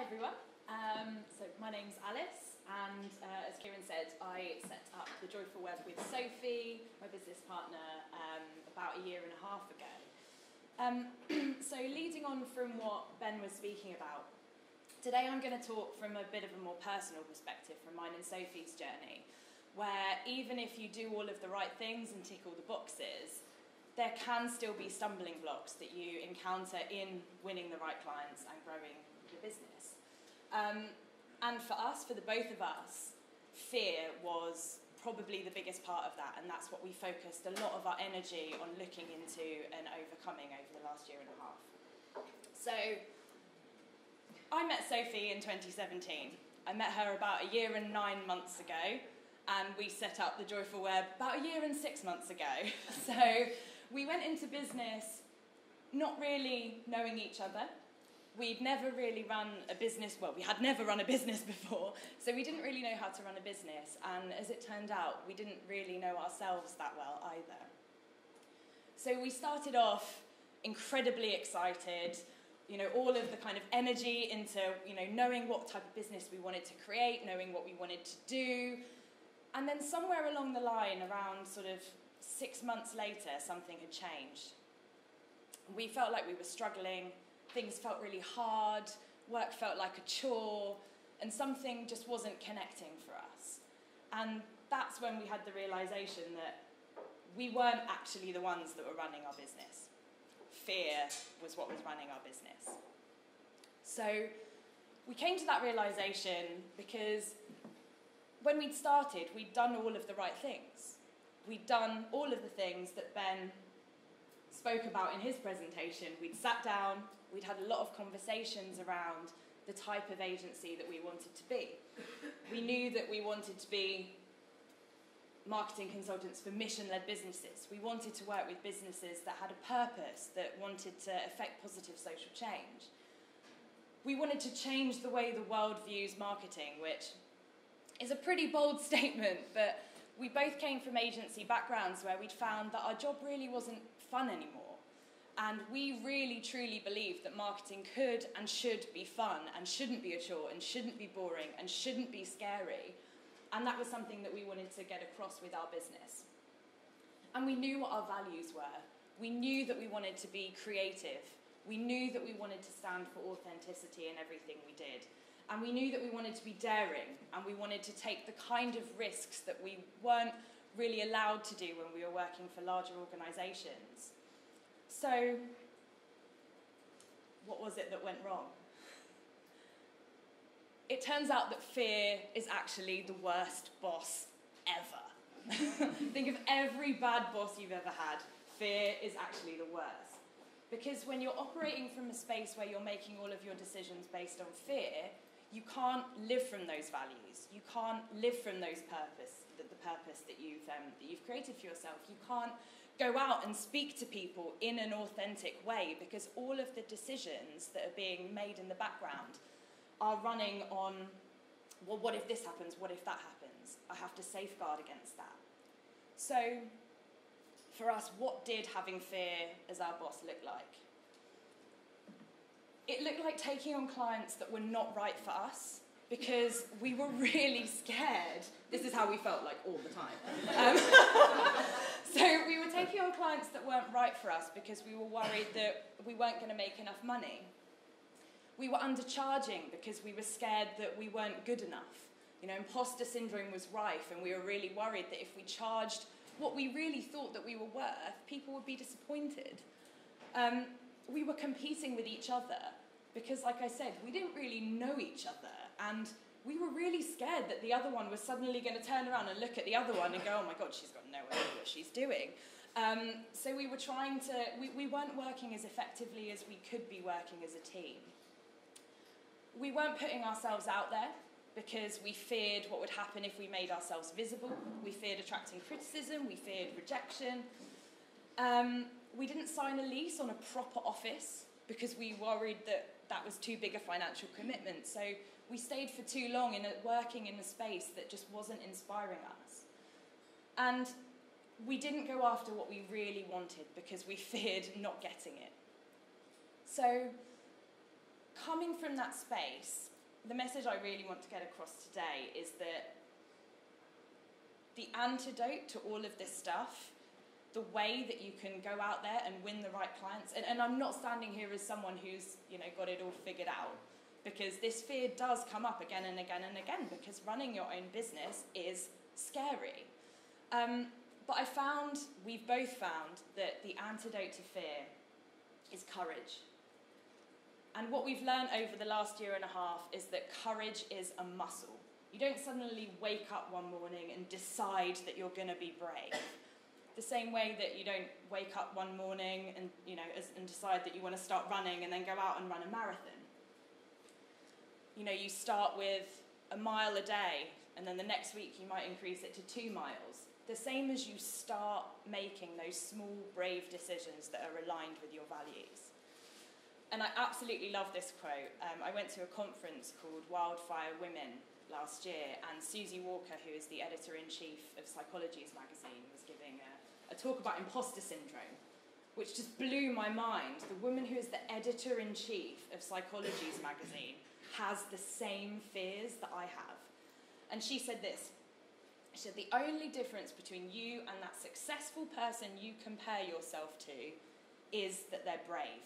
Hi everyone. Um, so my name's Alice, and uh, as Kieran said, I set up the Joyful Web with Sophie, my business partner, um, about a year and a half ago. Um, so leading on from what Ben was speaking about, today I'm going to talk from a bit of a more personal perspective from mine and Sophie's journey, where even if you do all of the right things and tick all the boxes, there can still be stumbling blocks that you encounter in winning the right clients and growing business. Um, and for us, for the both of us, fear was probably the biggest part of that, and that's what we focused a lot of our energy on looking into and overcoming over the last year and a half. So, I met Sophie in 2017. I met her about a year and nine months ago, and we set up the Joyful Web about a year and six months ago. So, we went into business not really knowing each other. We'd never really run a business, well, we had never run a business before, so we didn't really know how to run a business. And as it turned out, we didn't really know ourselves that well either. So we started off incredibly excited, you know, all of the kind of energy into, you know, knowing what type of business we wanted to create, knowing what we wanted to do. And then somewhere along the line, around sort of six months later, something had changed. We felt like we were struggling, things felt really hard, work felt like a chore, and something just wasn't connecting for us. And that's when we had the realization that we weren't actually the ones that were running our business. Fear was what was running our business. So we came to that realization because when we'd started, we'd done all of the right things we'd done all of the things that Ben spoke about in his presentation. We'd sat down, we'd had a lot of conversations around the type of agency that we wanted to be. We knew that we wanted to be marketing consultants for mission led businesses. We wanted to work with businesses that had a purpose, that wanted to affect positive social change. We wanted to change the way the world views marketing, which is a pretty bold statement, but we both came from agency backgrounds where we'd found that our job really wasn't fun anymore. And we really truly believed that marketing could and should be fun and shouldn't be a chore and shouldn't be boring and shouldn't be scary. And that was something that we wanted to get across with our business. And we knew what our values were. We knew that we wanted to be creative. We knew that we wanted to stand for authenticity in everything we did. And we knew that we wanted to be daring and we wanted to take the kind of risks that we weren't really allowed to do when we were working for larger organisations. So, what was it that went wrong? It turns out that fear is actually the worst boss ever. Think of every bad boss you've ever had. Fear is actually the worst. Because when you're operating from a space where you're making all of your decisions based on fear, you can't live from those values. You can't live from those purpose, the, the purpose that you've, um, that you've created for yourself. You can't go out and speak to people in an authentic way because all of the decisions that are being made in the background are running on, well, what if this happens? What if that happens? I have to safeguard against that. So, for us, what did having fear as our boss look like? it looked like taking on clients that were not right for us because we were really scared. This is how we felt like all the time. Um, so we were taking on clients that weren't right for us because we were worried that we weren't going to make enough money. We were undercharging because we were scared that we weren't good enough. You know, imposter syndrome was rife, and we were really worried that if we charged what we really thought that we were worth, people would be disappointed. Um, we were competing with each other because, like I said, we didn't really know each other, and we were really scared that the other one was suddenly going to turn around and look at the other one and go, oh my god, she's got no idea what she's doing. Um, so we were trying to, we, we weren't working as effectively as we could be working as a team. We weren't putting ourselves out there because we feared what would happen if we made ourselves visible. We feared attracting criticism, we feared rejection. Um, we didn't sign a lease on a proper office because we worried that that was too big a financial commitment. So we stayed for too long in a, working in a space that just wasn't inspiring us. And we didn't go after what we really wanted because we feared not getting it. So, coming from that space, the message I really want to get across today is that the antidote to all of this stuff, the way that you can go out there and win the right clients, and, and I'm not standing here as someone who's you know got it all figured out, because this fear does come up again and again and again, because running your own business is scary. Um, but I found, we've both found, that the antidote to fear is courage. And what we've learned over the last year and a half is that courage is a muscle. You don't suddenly wake up one morning and decide that you're going to be brave. The same way that you don't wake up one morning and, you know, and decide that you want to start running and then go out and run a marathon. You know, you start with a mile a day and then the next week you might increase it to two miles. The same as you start making those small, brave decisions that are aligned with your values. And I absolutely love this quote. Um, I went to a conference called Wildfire Women last year, and Suzy Walker, who is the editor in chief of Psychologies magazine, was giving a, a talk about imposter syndrome, which just blew my mind. The woman who is the editor in chief of Psychologies magazine has the same fears that I have. And she said this she said, The only difference between you and that successful person you compare yourself to is that they're brave.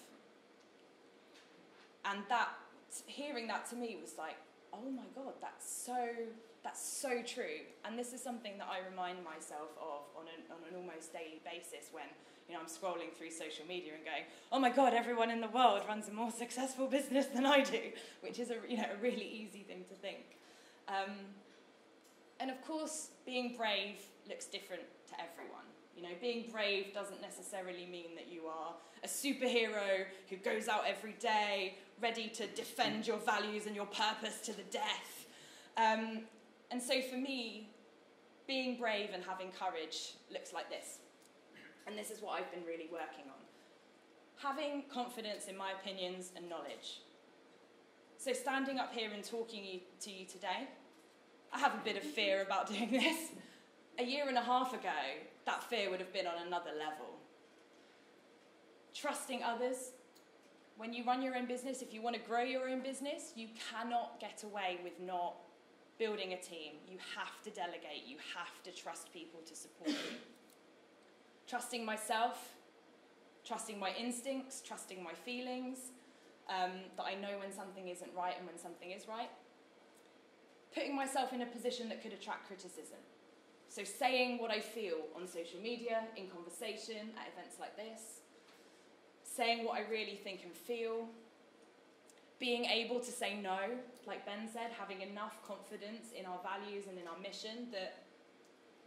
And that, hearing that to me was like, oh my God, that's so, that's so true. And this is something that I remind myself of on an, on an almost daily basis when you know, I'm scrolling through social media and going, oh my God, everyone in the world runs a more successful business than I do, which is a, you know, a really easy thing to think. Um, and of course, being brave looks different to everyone. You know, being brave doesn't necessarily mean that you are a superhero who goes out every day ready to defend your values and your purpose to the death. Um, and so for me, being brave and having courage looks like this. And this is what I've been really working on. Having confidence in my opinions and knowledge. So, standing up here and talking to you today, I have a bit of fear about doing this. A year and a half ago, that fear would have been on another level. Trusting others. When you run your own business, if you want to grow your own business, you cannot get away with not building a team. You have to delegate, you have to trust people to support you. Trusting myself, trusting my instincts, trusting my feelings, um, that I know when something isn't right and when something is right putting myself in a position that could attract criticism. So, saying what I feel on social media, in conversation, at events like this, saying what I really think and feel, being able to say no, like Ben said, having enough confidence in our values and in our mission that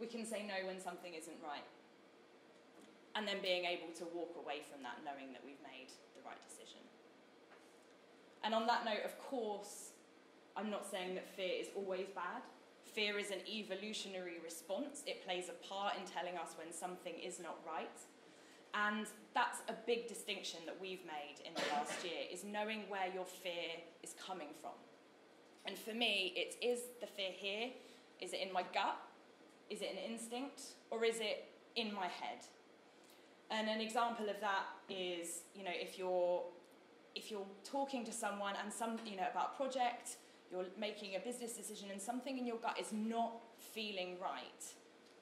we can say no when something isn't right. And then being able to walk away from that knowing that we've made the right decision. And on that note, of course, I'm not saying that fear is always bad. Fear is an evolutionary response. It plays a part in telling us when something is not right. And that's a big distinction that we've made in the last year is knowing where your fear is coming from. And for me, it is the fear here? Is it in my gut? Is it an instinct? Or is it in my head? And an example of that is, you know, if you're if you're talking to someone and some, you know, about a project you're making a business decision and something in your gut is not feeling right,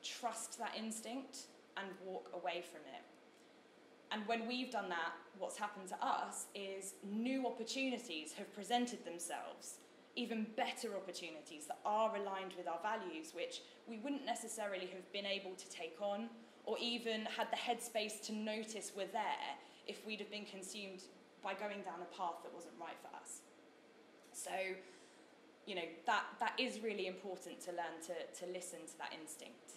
trust that instinct and walk away from it. And when we've done that, what's happened to us is new opportunities have presented themselves, even better opportunities that are aligned with our values, which we wouldn't necessarily have been able to take on or even had the headspace to notice were there if we'd have been consumed by going down a path that wasn't right for us. So, you know, that, that is really important to learn to, to listen to that instinct.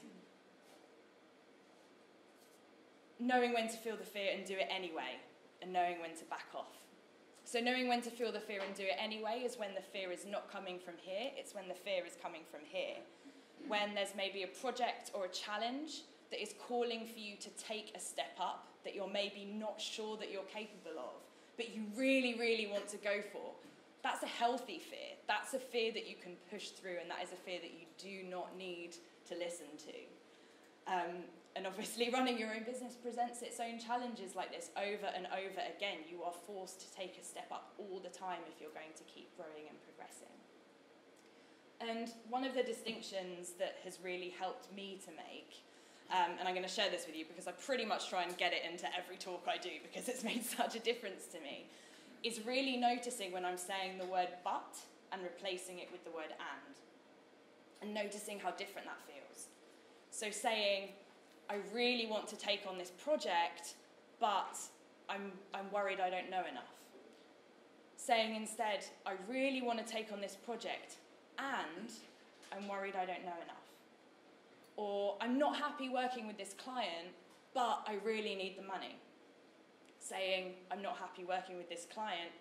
Knowing when to feel the fear and do it anyway, and knowing when to back off. So, knowing when to feel the fear and do it anyway is when the fear is not coming from here, it's when the fear is coming from here. When there's maybe a project or a challenge that is calling for you to take a step up that you're maybe not sure that you're capable of, but you really, really want to go for that's a healthy fear. That's a fear that you can push through, and that is a fear that you do not need to listen to. Um, And obviously, running your own business presents its own challenges like this over and over again. You are forced to take a step up all the time if you're going to keep growing and progressing. And one of the distinctions that has really helped me to make, um, and I'm going to share this with you because I pretty much try and get it into every talk I do because it's made such a difference to me, is really noticing when I'm saying the word but and replacing it with the word and, and noticing how different that feels. So saying, I really want to take on this project, but I'm, I'm worried I don't know enough. Saying instead, I really want to take on this project, and I'm worried I don't know enough. Or I'm not happy working with this client, but I really need the money. Saying, I'm not happy working with this client,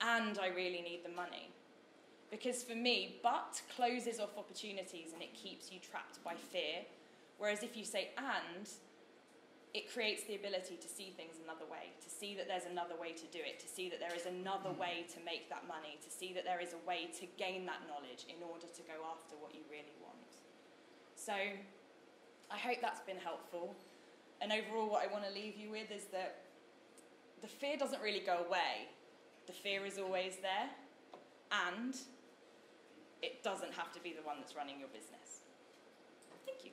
and I really need the money. Because for me, but closes off opportunities and it keeps you trapped by fear Whereas if you say and, it creates the ability to see things another way, to see that there's another way to do it, to see that there is another Hmm. way to make that money, to see that there is a way to gain that knowledge in order to go after what you really want. So I hope that's been helpful. And overall, what I want to leave you with is that the fear doesn't really go away. The fear is always there, and it doesn't have to be the one that's running your business. Thank you.